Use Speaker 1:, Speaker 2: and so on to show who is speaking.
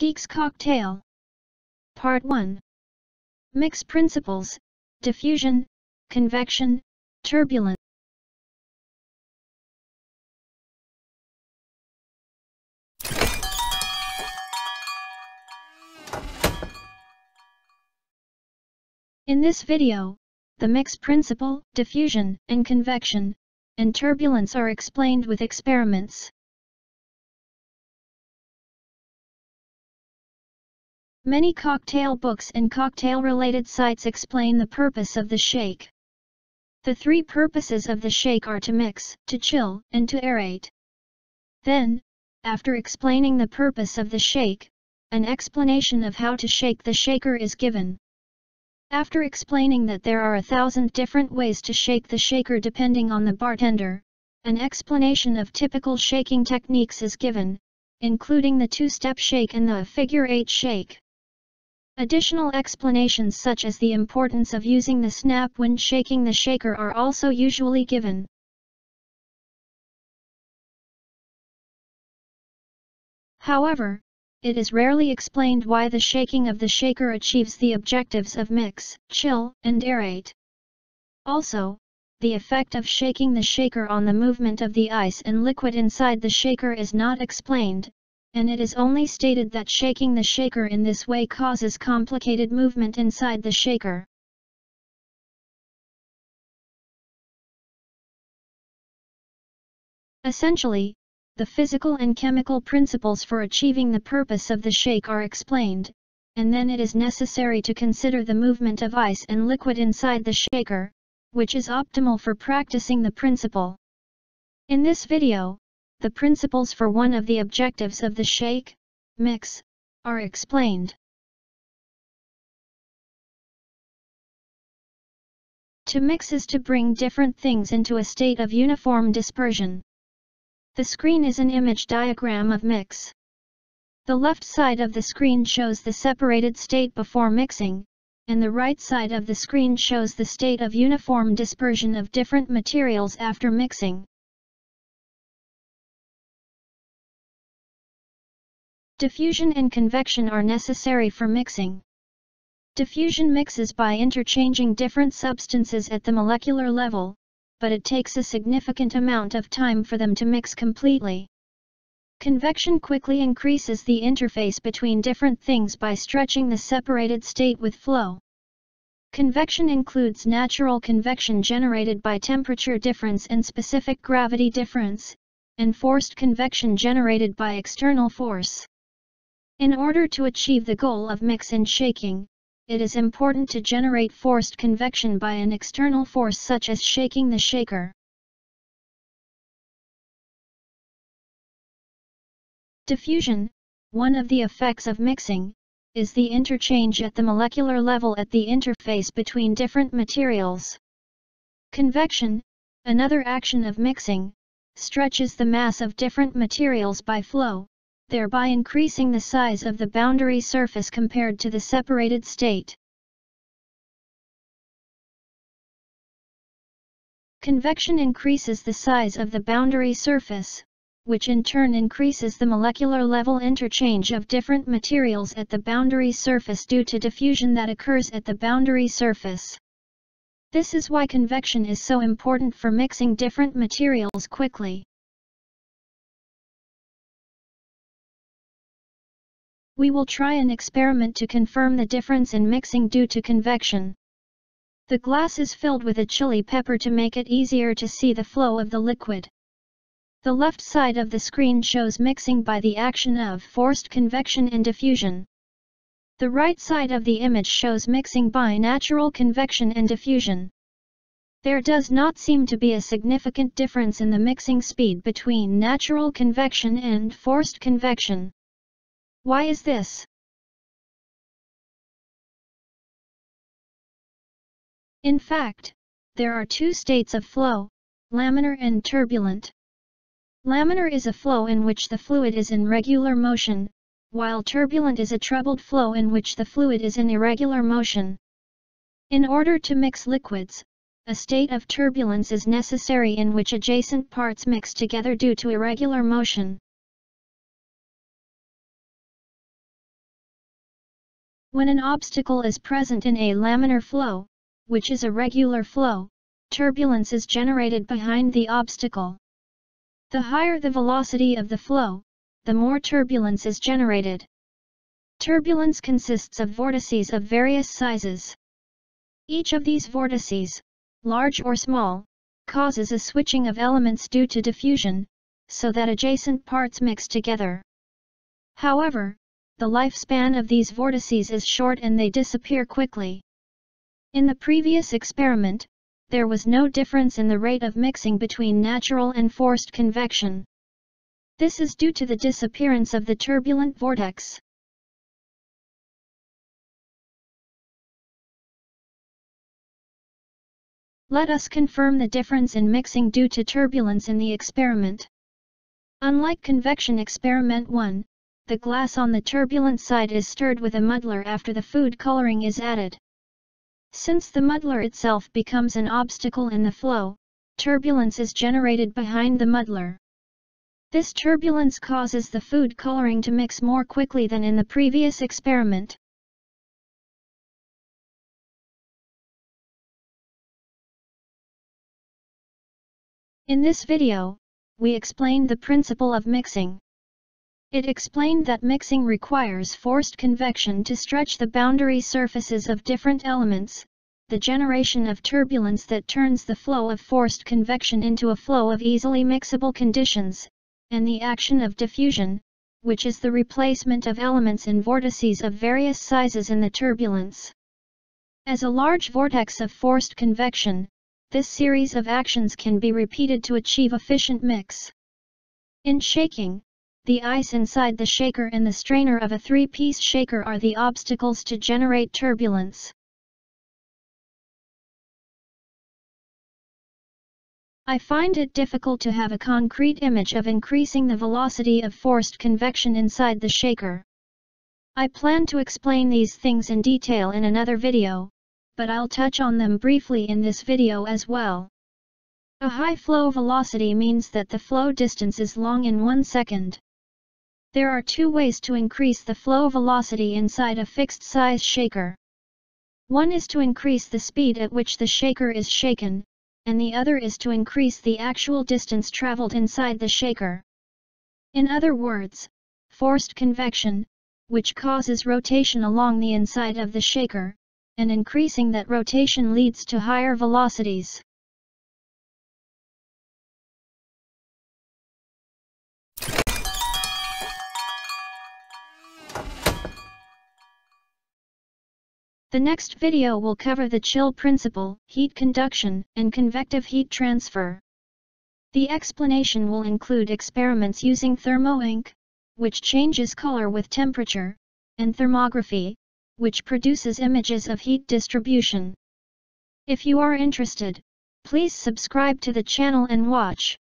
Speaker 1: Geeks Cocktail. Part 1 Mix Principles, Diffusion, Convection, Turbulence. In this video, the mix principle, diffusion, and convection, and turbulence are explained with experiments. Many cocktail books and cocktail-related sites explain the purpose of the shake. The three purposes of the shake are to mix, to chill, and to aerate. Then, after explaining the purpose of the shake, an explanation of how to shake the shaker is given. After explaining that there are a thousand different ways to shake the shaker depending on the bartender, an explanation of typical shaking techniques is given, including the two-step shake and the figure-eight shake. Additional explanations such as the importance of using the snap when shaking the shaker are also usually given. However, it is rarely explained why the shaking of the shaker achieves the objectives of mix, chill, and aerate. Also, the effect of shaking the shaker on the movement of the ice and liquid inside the shaker is not explained, and it is only stated that shaking the shaker in this way causes complicated movement inside the shaker. Essentially, the physical and chemical principles for achieving the purpose of the shake are explained, and then it is necessary to consider the movement of ice and liquid inside the shaker, which is optimal for practicing the principle. In this video, the principles for one of the objectives of the shake, mix, are explained. To mix is to bring different things into a state of uniform dispersion. The screen is an image diagram of mix. The left side of the screen shows the separated state before mixing, and the right side of the screen shows the state of uniform dispersion of different materials after mixing. Diffusion and convection are necessary for mixing. Diffusion mixes by interchanging different substances at the molecular level, but it takes a significant amount of time for them to mix completely. Convection quickly increases the interface between different things by stretching the separated state with flow. Convection includes natural convection generated by temperature difference and specific gravity difference, and forced convection generated by external force. In order to achieve the goal of mix and shaking, it is important to generate forced convection by an external force such as shaking the shaker. Diffusion, one of the effects of mixing, is the interchange at the molecular level at the interface between different materials. Convection, another action of mixing, stretches the mass of different materials by flow, thereby increasing the size of the boundary surface compared to the separated state. Convection increases the size of the boundary surface, which in turn increases the molecular level interchange of different materials at the boundary surface due to diffusion that occurs at the boundary surface. This is why convection is so important for mixing different materials quickly. We will try an experiment to confirm the difference in mixing due to convection. The glass is filled with a chili pepper to make it easier to see the flow of the liquid. The left side of the screen shows mixing by the action of forced convection and diffusion. The right side of the image shows mixing by natural convection and diffusion. There does not seem to be a significant difference in the mixing speed between natural convection and forced convection. Why is this? In fact, there are two states of flow, laminar and turbulent. Laminar is a flow in which the fluid is in regular motion, while turbulent is a troubled flow in which the fluid is in irregular motion. In order to mix liquids, a state of turbulence is necessary in which adjacent parts mix together due to irregular motion. When an obstacle is present in a laminar flow, which is a regular flow, turbulence is generated behind the obstacle. The higher the velocity of the flow, the more turbulence is generated. Turbulence consists of vortices of various sizes. Each of these vortices, large or small, causes a switching of elements due to diffusion, so that adjacent parts mix together. However, the lifespan of these vortices is short and they disappear quickly. In the previous experiment, there was no difference in the rate of mixing between natural and forced convection. This is due to the disappearance of the turbulent vortex. Let us confirm the difference in mixing due to turbulence in the experiment. Unlike convection experiment 1, the glass on the turbulent side is stirred with a muddler after the food coloring is added. Since the muddler itself becomes an obstacle in the flow, turbulence is generated behind the muddler. This turbulence causes the food coloring to mix more quickly than in the previous experiment. In this video, we explained the principle of mixing. It explained that mixing requires forced convection to stretch the boundary surfaces of different elements, the generation of turbulence that turns the flow of forced convection into a flow of easily mixable conditions, and the action of diffusion, which is the replacement of elements in vortices of various sizes in the turbulence. As a large vortex of forced convection, this series of actions can be repeated to achieve efficient mix. In shaking, the ice inside the shaker and the strainer of a three-piece shaker are the obstacles to generate turbulence. I find it difficult to have a concrete image of increasing the velocity of forced convection inside the shaker. I plan to explain these things in detail in another video, but I'll touch on them briefly in this video as well. A high flow velocity means that the flow distance is long in one second. There are two ways to increase the flow velocity inside a fixed size shaker. One is to increase the speed at which the shaker is shaken, and the other is to increase the actual distance traveled inside the shaker. In other words, forced convection, which causes rotation along the inside of the shaker, and increasing that rotation leads to higher velocities. The next video will cover the chill principle, heat conduction, and convective heat transfer. The explanation will include experiments using thermo-ink, which changes color with temperature, and thermography, which produces images of heat distribution. If you are interested, please subscribe to the channel and watch.